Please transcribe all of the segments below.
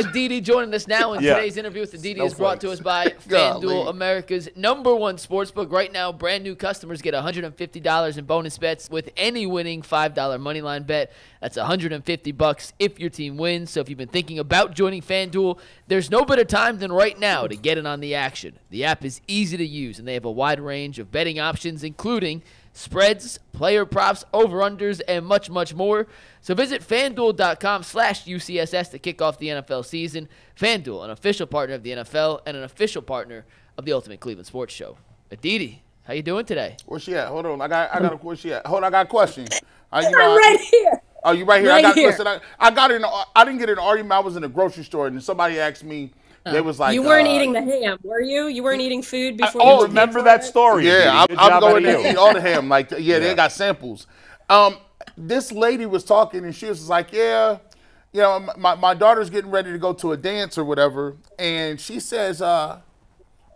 Didi joining us now, and Yeah. today's interview with Didi is brought to us by FanDuel, America's number one sportsbook. Right now, brand new customers get $150 in bonus bets with any winning $5 moneyline bet. That's 150 bucks if your team wins. So if you've been thinking about joining FanDuel, there's no better time than right now to get in on the action. The app is easy to use, and they have a wide range of betting options, including spreads, player props, over-unders, and much, much more. So visit fanduel.com slash UCSS to kick off the NFL season. FanDuel, an official partner of the NFL and an official partner of the Ultimate Cleveland Sports Show. Aditi, how you doing today? Where's she at? Hold on. I got I got a where's she at? Hold on, I got a question. Uh, you know, I'm I- right here. Are you right here. Right I got here. listen, I, I got in a- I didn't get in an argument. I was in a grocery store and somebody asked me they was like you weren't uh, eating the ham, were you? You weren't eating food before oh, you Remember that story? Yeah, I'm, I'm going to eat all the ham. Like, yeah, Yeah. they got samples. Um, this lady was talking, and she was like, "Yeah, you know, my, my daughter's getting ready to go to a dance or whatever," and she says, uh,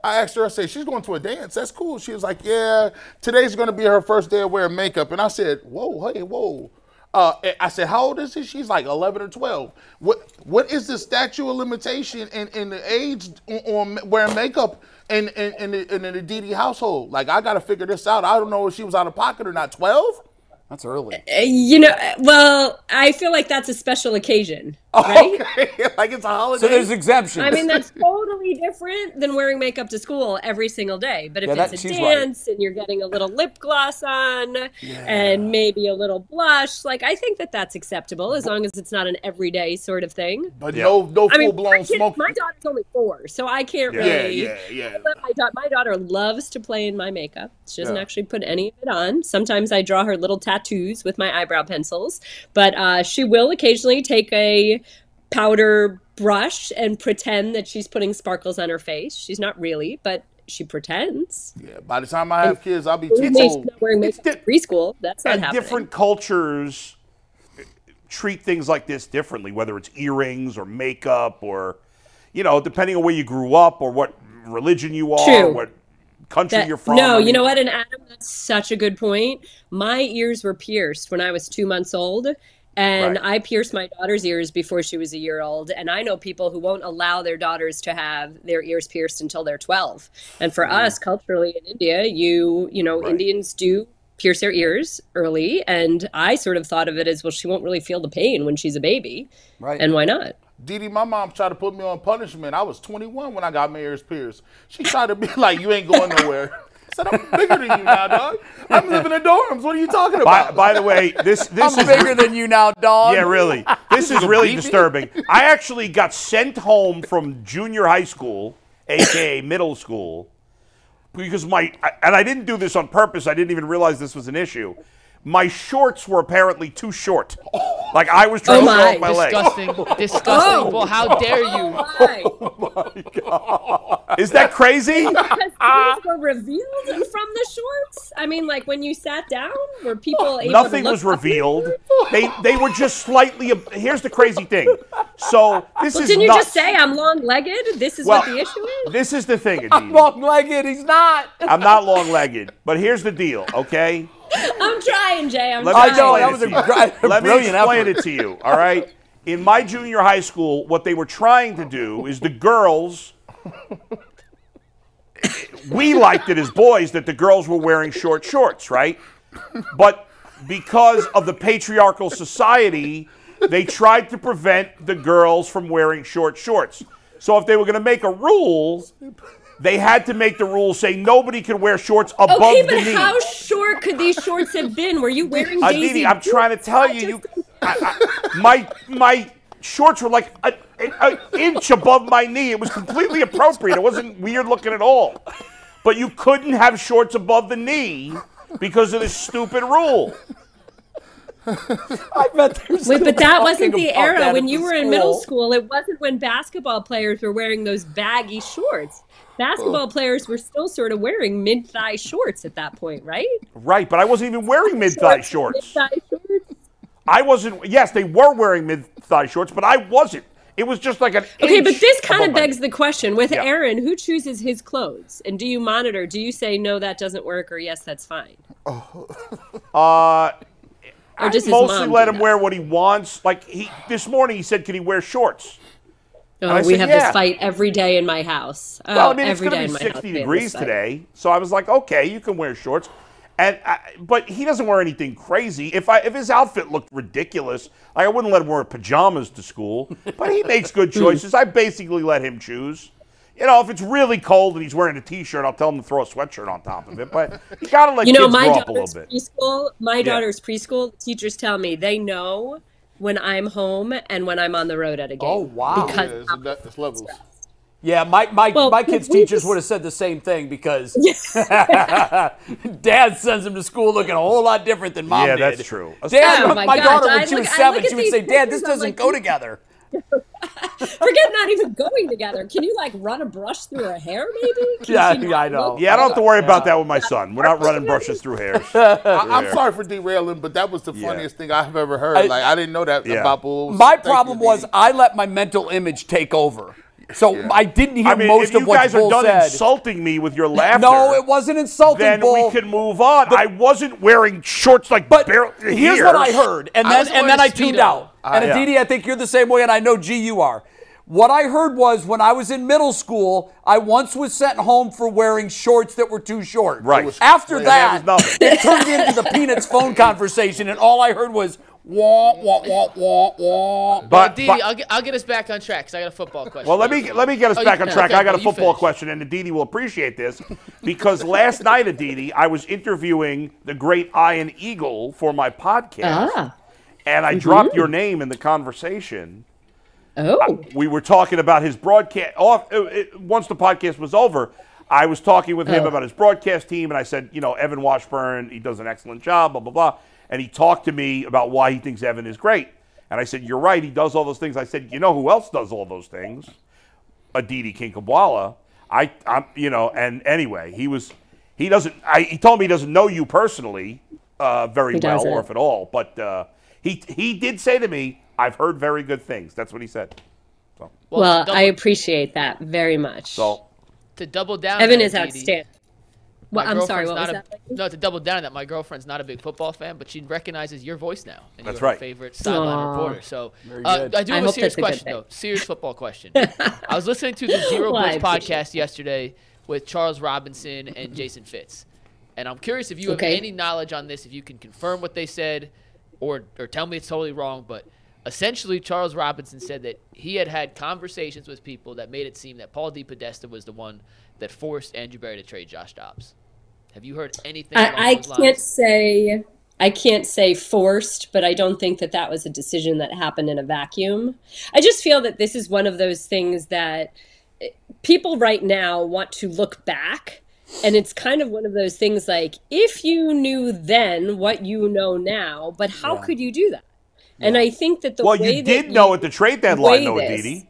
I asked her, I said, she's going to a dance. That's cool. She was like, yeah, today's going to be her first day of wearing makeup. And I said, whoa, hey, whoa. Uh, I said, how old is she? She's like 11 or 12. What What is the statute of limitation in, in the age on, on wearing makeup in, in, in, the, in the household? Like, I got to figure this out. I don't know if she was out of pocket or not. 12? That's early. Uh, You know, uh, well, I feel like that's a special occasion, right? Okay. like, it's a holiday. So there's exemptions. I mean, that's totally different than wearing makeup to school every single day. But if Yeah, that- it's a she's right. dance and you're getting a little lip gloss on and maybe a little blush, like I think that that's acceptable as long as it's not an everyday sort of thing. but Yeah. no, no I mean, full blown smoke. my daughter's only four, so I can't Yeah, yeah, really. yeah, yeah. Let my, da- my daughter loves to play in my makeup. She doesn't Yeah. actually put any of it on. Sometimes I draw her little tattoos with my eyebrow pencils, but uh, she will occasionally take a powder brush and pretend that she's putting sparkles on her face. She's not really, but she pretends. Yeah, by the time I have kids, I'll be too old. not wearing makeup di- preschool? That's not happening. different cultures treat things like this differently, whether it's earrings or makeup or, you know, depending on where you grew up or what religion you are, True. what country That- you're from. No, you know what? And Adam, that's such a good point. My ears were pierced when I was two months old. And Right. I pierced my daughter's ears before she was a year old. And I know people who won't allow their daughters to have their ears pierced until they're 12. And for mm-hmm. us, culturally in India, you, you know, Right. Indians do pierce their ears early. And I sort of thought of it as, well, she won't really feel the pain when she's a baby. Right. And why not? Didi, my mom tried to put me on punishment. I was 21 when I got my ears pierced. She tried to be like, "You ain't going nowhere." I said, "I'm bigger than you now, dog. I'm living in dorms. What are you talking about?" by the way, this this I'm is bigger than you now, dog. Yeah, really. This is really disturbing. I actually got sent home from junior high school, aka middle school, because my and I didn't do this on purpose. I didn't even realize this was an issue. My shorts were apparently too short. Oh, Like I was trying Oh to show my. off my legs. Disgusting. Oh Disgusting. Oh. Well, how dare you? Oh Why? Is that crazy? because things were revealed from the shorts. I mean, like when you sat down, were people able Nothing to look was revealed. They they were just slightly. ab- Here's the crazy thing. So this Well, is didn't you nuts. just say I'm long-legged? This is Well, what the issue is. This is the thing, I'm long-legged. He's not. I'm not long-legged, but here's the deal, okay? I'm trying, Jay. I'm Let me I trying. know that was a, gr- Let me explain effort. it to you, all right? In my junior high school, what they were trying to do is the girls. We liked it as boys that the girls were wearing short shorts, right? But because of the patriarchal society, they tried to prevent the girls from wearing short shorts. So if they were going to make a rule, they had to make the rule say nobody could wear shorts above Okay, the but knee. how short could these shorts have been? Were you wearing uh, Daisy? Aditi, I'm trying to tell you, you, I, I, my my shorts were like an inch above my knee. It was completely appropriate. It wasn't weird looking at all. But you couldn't have shorts above the knee because of this stupid rule. I bet there's Wait, but that wasn't the era when you the were in middle school. It wasn't when basketball players were wearing those baggy shorts. Basketball players were still sort of wearing mid-thigh shorts at that point, right? Right, but I wasn't even wearing mid-thigh shorts. Mid-thigh shorts. I wasn't. Yes, they were wearing mid-thigh shorts, but I wasn't. It was just like an. Okay, but this kind of my begs the question with Yeah. Aaron, who chooses his clothes? And do you monitor? Do you say, no, that doesn't work, or yes, that's fine? Uh, Or I does his mostly let him wear what he wants. Like he this morning, he said, "Can he wear shorts?" Oh, I we said, have "Yeah." this fight every day in my house. Oh, Well, I mean, it's going to be 60 degrees today, so I was like, okay, you can wear shorts. And I, but he doesn't wear anything crazy. If I if his outfit looked ridiculous, like I wouldn't let him wear pajamas to school. But he makes good Hmm. choices. I basically let him choose. You know, if it's really cold and he's wearing a t-shirt, I'll tell him to throw a sweatshirt on top of it. But you got to let You know, kids my grow up a daughter's little bit. preschool. My daughter's preschool. Teachers tell me they know when I'm home and when I'm on the road at a oh, game. Oh, wow. Because Yeah, it's, it's levels. Yeah, my my, Well, my kids' teachers just- would have said the same thing because Dad sends them to school looking a whole lot different than Mom Yeah, did. that's true. Dad, Oh, my, my my gosh, daughter I when she look- was I seven, she would say, "Dad, this doesn't like, go together." forget not even going together. Can you like run a brush through her hair, maybe? Can Yeah, she yeah, not I know. Yeah, I don't have to worry about that with my son. We're not running brushes through hairs. I, I'm sorry for derailing, but that was the Yeah. funniest thing I've ever heard. I- like I didn't know that Yeah. about Bulls. My Thank you, problem was Dee. I let my mental image take over, so I didn't hear I mean, most if you of what guys are done said. insulting me with your laughter, no, it wasn't insulting, then Bull. we can move on. I wasn't wearing shorts like But barely here's here. what I heard, and then and then I tuned Speedo. out. and yeah. Aditi, I think you're the same way, and I know G you are. What I heard was when I was in middle school, I once was sent home for wearing shorts that were too short. Right. After that that, it turned into the Peanuts phone conversation, and all I heard was wah wah wah wah wah. But, Didi, but- I'll, get, I'll get us back on track because I got a football question. well, let me let me get us Oh, you- back on track. okay, I got a football question, and Aditi will appreciate this because last night, Aditi, I was interviewing the great Ian Eagle for my podcast, Ah. and I dropped your name in the conversation. Oh. we were talking about his broadcast. Off uh, it, once the podcast was over, I was talking with him Oh. about his broadcast team, and I said, you know, Evan Washburn, he does an excellent job, blah blah blah. And he talked to me about why he thinks Evan is great. And I said, you're right, he does all those things. I said, you know who else does all those things? Aditi Kinkhabwala. I, I'm, you know, and anyway, he was, he doesn't. I, he told me he doesn't know you personally uh, very He well, doesn't. or if at all, but uh, he he did say to me, I've heard very good things. That's what he said. Well, to double, I appreciate that very much. So to double down. Evan on is that, Didi, outstanding. My Well, I'm sorry. What was not that? a, No, to double down on that, my girlfriend's not a big football fan, but she recognizes your voice now. And That's you're her favorite sideline Aw. reporter. So uh. I do have a serious that's a question, though. Serious football question. I was listening to the Zero Well, Blitz appreciate podcast yesterday with Charles Robinson and Jason Fitz. And I'm curious if you have Okay. any knowledge on this, if you can confirm what they said or, or tell me it's totally wrong. But essentially, Charles Robinson said that he had had conversations with people that made it seem that Paul DePodesta was the one that forced Andrew Berry to trade Josh Dobbs. Have you heard anything I, I can't lines? say I can't say forced, but I don't think that that was a decision that happened in a vacuum. I just feel that this is one of those things that eh, people right now want to look back and it's kind of one of those things like if you knew then what you know now, but how could you do that? And I think that the well, way you did know you at the trade deadline, though, Aditi.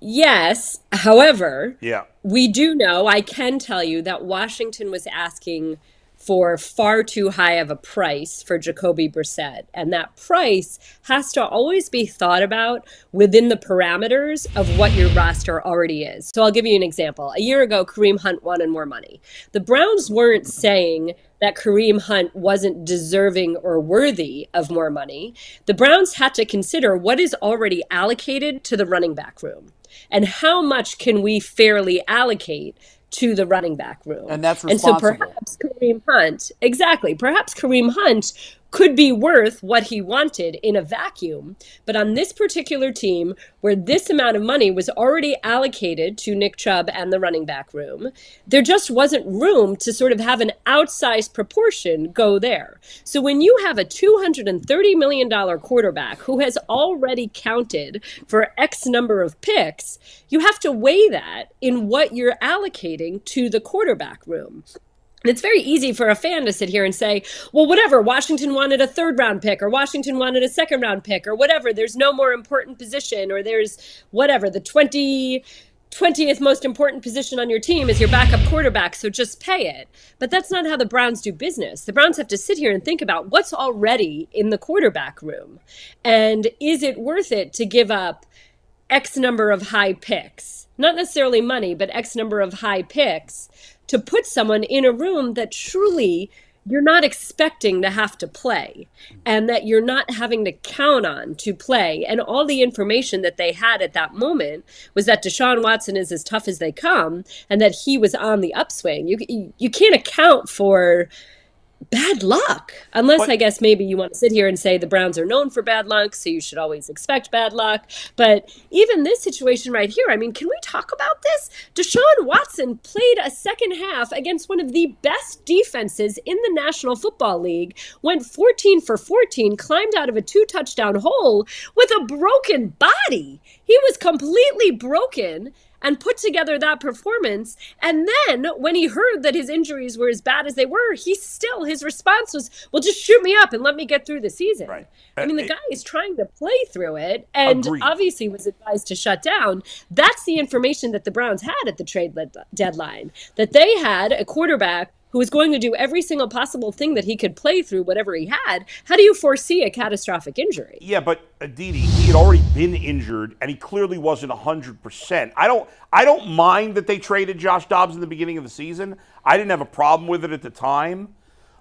Yes, however, Yeah. we do know, I can tell you that Washington was asking for far too high of a price for Jacoby Brissett. And that price has to always be thought about within the parameters of what your roster already is. So I'll give you an example. A year ago, Kareem Hunt wanted more money. The Browns weren't saying that Kareem Hunt wasn't deserving or worthy of more money. The Browns had to consider what is already allocated to the running back room and how much can we fairly allocate to the running back room. And that's And so perhaps Kareem Hunt, exactly, perhaps Kareem Hunt could be worth what he wanted in a vacuum. But on this particular team, where this amount of money was already allocated to Nick Chubb and the running back room, there just wasn't room to sort of have an outsized proportion go there. So when you have a $230 million quarterback who has already counted for X number of picks, you have to weigh that in what you're allocating to the quarterback room. And it's very easy for a fan to sit here and say, well, whatever, Washington wanted a third round pick, or Washington wanted a second round pick, or whatever. There's no more important position, or there's whatever, the 20. 20th most important position on your team is your backup quarterback, so just pay it. But that's not how the Browns do business. The Browns have to sit here and think about what's already in the quarterback room. And is it worth it to give up X number of high picks? Not necessarily money, but X number of high picks to put someone in a room that truly you're not expecting to have to play and that you're not having to count on to play. And all the information that they had at that moment was that Deshaun Watson is as tough as they come and that he was on the upswing. You, you can't account for bad luck. Unless But- I guess maybe you want to sit here and say the Browns are known for bad luck, so you should always expect bad luck. But even this situation right here, I mean, can we talk about this? Deshaun Watson played a second half against one of the best defenses in the National Football League, went 14 for 14, climbed out of a two touchdown hole with a broken body. He was completely broken and put together that performance. And then when he heard that his injuries were as bad as they were, he still, his response was, well, just shoot me up and let me get through the season. Right. I mean, the Uh, guy is trying to play through it and Agreed. obviously was advised to shut down. That's the information that the Browns had at the trade deadline, that they had a quarterback who was going to do every single possible thing that he could play through whatever he had. How do you foresee a catastrophic injury? Yeah, but Aditi, he had already been injured, and he clearly wasn't hundred percent. I don't, I don't mind that they traded Josh Dobbs in the beginning of the season. I didn't have a problem with it at the time.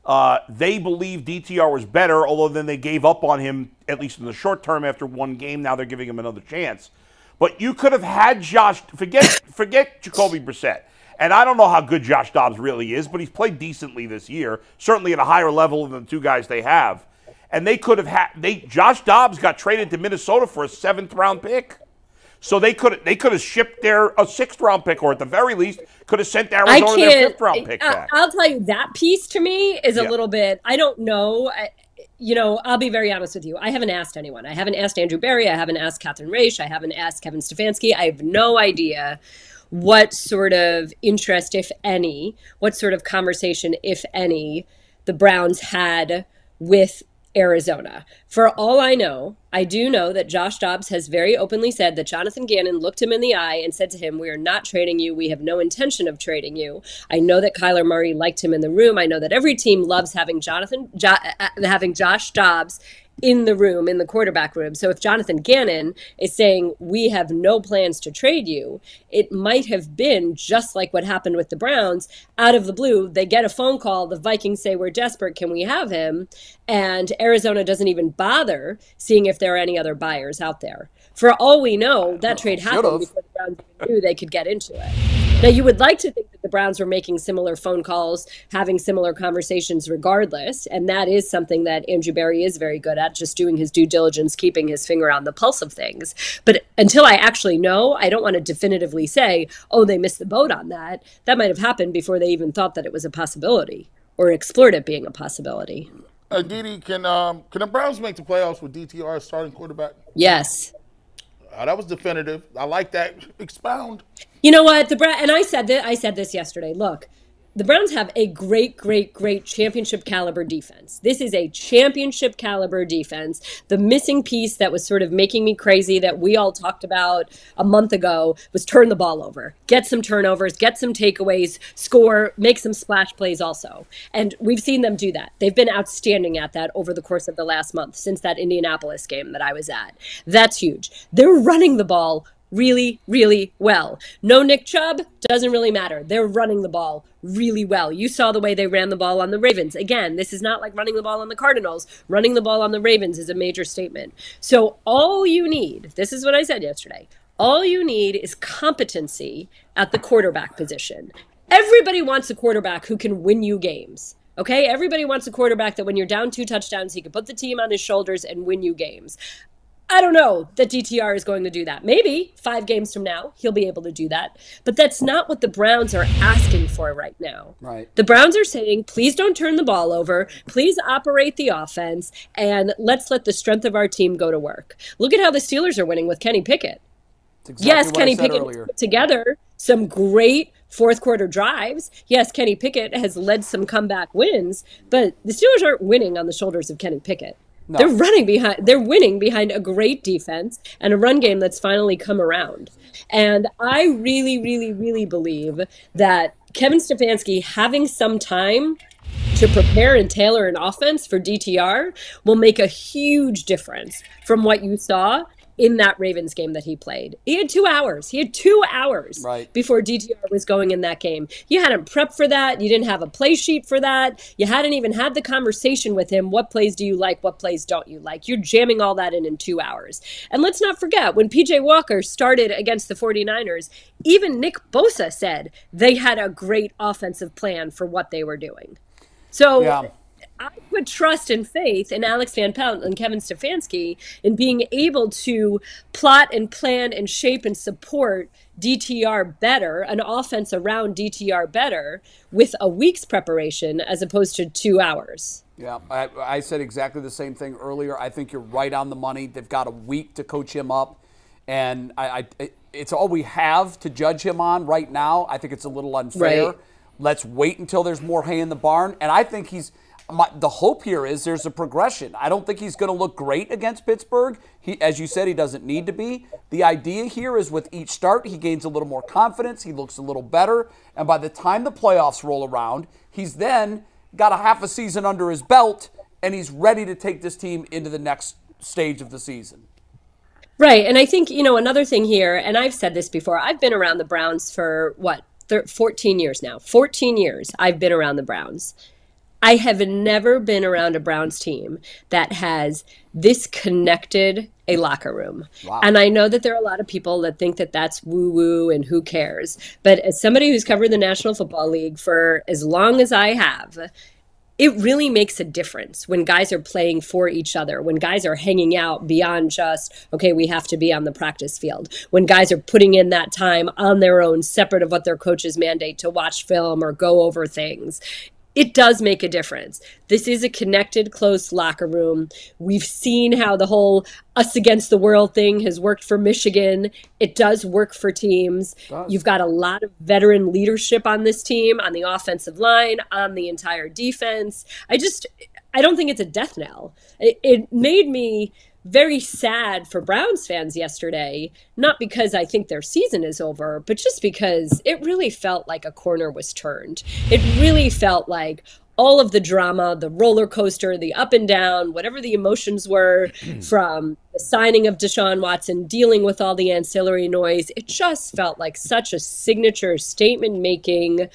Uh, they believed DTR was better, although then they gave up on him at least in the short term after one game. Now they're giving him another chance. But you could have had Josh. Forget, forget Jacoby Brissett. And I don't know how good Josh Dobbs really is, but he's played decently this year, certainly at a higher level than the two guys they have. And they could have had they Josh Dobbs got traded to Minnesota for a seventh round pick. So they could they could have shipped their a sixth round pick, or at the very least, could have sent Arizona their fifth round pick I- back. I'll tell you that piece to me is a Yeah. little bit. I don't know. I, you know, I'll be very honest with you. I haven't asked anyone. I haven't asked Andrew Berry. I haven't asked Catherine Raiche. I haven't asked Kevin Stefanski. I have no idea what sort of interest, if any, what sort of conversation, if any, the Browns had with Arizona. For all I know, I do know that Josh Dobbs has very openly said that Jonathan Gannon looked him in the eye and said to him, We are not trading you. We have no intention of trading you. I know that Kyler Murray liked him in the room. I know that every team loves having Jonathan, jo- uh, having Josh Dobbs in the room, in the quarterback room. So if Jonathan Gannon is saying, We have no plans to trade you, it might have been just like what happened with the Browns. Out of the blue, they get a phone call. The Vikings say, We're desperate. Can we have him? And Arizona doesn't even bother seeing if there are any other buyers out there. For all we know, that trade happened Should've. before the Browns knew they could get into it. Now, you would like to think that the Browns were making similar phone calls, having similar conversations regardless. And that is something that Andrew Berry is very good at, just doing his due diligence, keeping his finger on the pulse of things. But until I actually know, I don't want to definitively say, oh, they missed the boat on that. That might have happened before they even thought that it was a possibility or explored it being a possibility. Uh, Didi, can um, can the Browns make the playoffs with DTR as starting quarterback? Yes. Uh, that was definitive. I like that. Expound. You know what? The Brown and I said that I said this yesterday. Look, the Browns have a great, great, great championship caliber defense. This is a championship caliber defense. The missing piece that was sort of making me crazy that we all talked about a month ago was turn the ball over, get some turnovers, get some takeaways, score, make some splash plays also. And we've seen them do that. They've been outstanding at that over the course of the last month since that Indianapolis game that I was at. That's huge. They're running the ball really, really well. No Nick Chubb, doesn't really matter. They're running the ball really well. You saw the way they ran the ball on the Ravens. Again, this is not like running the ball on the Cardinals. Running the ball on the Ravens is a major statement. So all you need, this is what I said yesterday, all you need is competency at the quarterback position. Everybody wants a quarterback who can win you games. Okay, everybody wants a quarterback that when you're down two touchdowns, he can put the team on his shoulders and win you games. I don't know that DTR is going to do that. Maybe five games from now, he'll be able to do that. But that's not what the Browns are asking for right now. Right. The Browns are saying, please don't turn the ball over. Please operate the offense. And let's let the strength of our team go to work. Look at how the Steelers are winning with Kenny Pickett. Exactly yes, Kenny Pickett put together some great fourth quarter drives. Yes, Kenny Pickett has led some comeback wins, but the Steelers aren't winning on the shoulders of Kenny Pickett. They're running behind they're winning behind a great defense and a run game that's finally come around. And I really really really believe that Kevin Stefanski having some time to prepare and tailor an offense for DTR will make a huge difference from what you saw in that Ravens game that he played. He had two hours. He had two hours Right. before DTR was going in that game. You hadn't prepped for that. You didn't have a play sheet for that. You hadn't even had the conversation with him. What plays do you like? What plays don't you like? You're jamming all that in in two hours. And let's not forget, when PJ Walker started against the 49ers, even Nick Bosa said they had a great offensive plan for what they were doing. So Yeah. I put trust and faith in Alex Van Pelt and Kevin Stefanski in being able to plot and plan and shape and support DTR better, an offense around DTR better, with a week's preparation as opposed to two hours. Yeah, I, I said exactly the same thing earlier. I think you're right on the money. They've got a week to coach him up, and I, I it's all we have to judge him on right now. I think it's a little unfair. Right. Let's wait until there's more hay in the barn, and I think he's. My, the hope here is there's a progression. I don't think he's going to look great against Pittsburgh. He, as you said, he doesn't need to be. The idea here is with each start, he gains a little more confidence. He looks a little better, and by the time the playoffs roll around, he's then got a half a season under his belt, and he's ready to take this team into the next stage of the season. Right. And I think, you know, another thing here, and I've said this before, I've been around the Browns for what, thir- 14 years now. 14 years I've been around the Browns. I have never been around a Browns team that has this connected a locker room. And I know that there are a lot of people that think that that's woo woo and who cares. But as somebody who's covered the National Football League for as long as I have, it really makes a difference when guys are playing for each other, when guys are hanging out beyond just, okay, we have to be on the practice field, when guys are putting in that time on their own, separate of what their coaches mandate to watch film or go over things. It does make a difference. This is a connected, close locker room. We've seen how the whole us against the world thing has worked for Michigan. It does work for teams. You've got a lot of veteran leadership on this team, on the offensive line, on the entire defense. I just, I don't think it's a death knell. It, it made me very sad for Browns fans yesterday, not because I think their season is over, but just because it really felt like a corner was turned. It really felt like all of the drama, the roller coaster, the up and down, whatever the emotions were from the signing of Deshaun Watson, dealing with all the ancillary noise, it just felt like such a signature statement making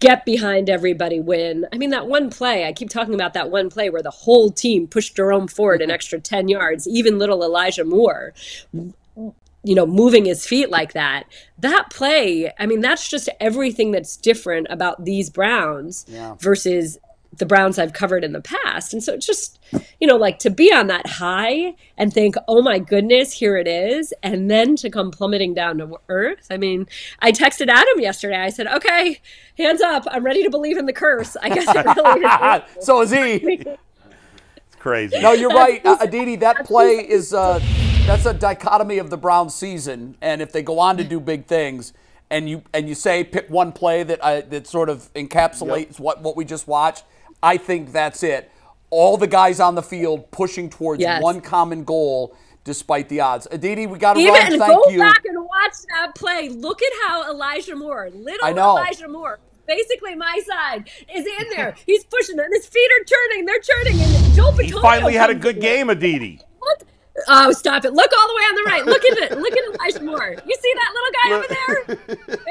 get behind everybody win. I mean, that one play, I keep talking about that one play where the whole team pushed Jerome Ford an mm-hmm. extra 10 yards, even little Elijah Moore, you know, moving his feet like that. That play, I mean, that's just everything that's different about these Browns Yeah. versus the Browns I've covered in the past. And so it's just, you know, like to be on that high and think, oh my goodness, here it is. And then to come plummeting down to earth. I mean, I texted Adam yesterday. I said, okay, hands up. I'm ready to believe in the curse. I guess it really is. so is he. It's crazy. No, you're right, uh, Aditi. That play is uh, that's a dichotomy of the Browns season, and if they go on to do big things, and you and you say pick one play that uh, that sort of encapsulates what what we just watched, I think that's it. All the guys on the field pushing towards Yes. one common goal, despite the odds. Aditi, we got to Even run. and Thank go you. back and watch that play. Look at how Elijah Moore, little I know. Elijah Moore, basically my side, is in there. He's pushing it, and his feet are turning. They're turning, and Joe He Bitonio finally had a good game, Aditi. Look. Oh, stop it. Look all the way on the right. Look at it. Look at Elijah Moore. You see that little guy over there?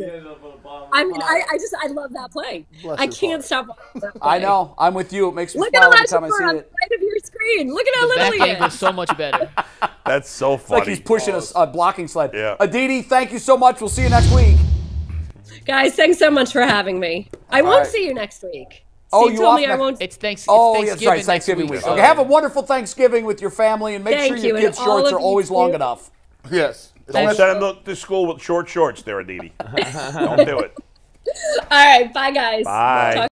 There. I mean, I, I just, I love that play. I can't heart. stop that play. I know. I'm with you. It makes me Look at smile every time I Moore on see the it. right of your screen. Look at how The little back he is. is so much better. That's so It's funny. like he's pushing a, a blocking sled. Yeah. Aditi, thank you so much. We'll see you next week. Guys, thanks so much for having me. I won't right. see you next week. Oh, Steve you told me I won't. It's thanks. Oh, it's yeah, that's right. Thanksgiving, Thanksgiving week. week. Okay, have a wonderful Thanksgiving with your family and make Thank sure your and kids' all shorts of are you always long enough. Yes. Don't send him to, to school with short shorts there, Aditi. Don't do it. All right, bye guys. Bye. Talk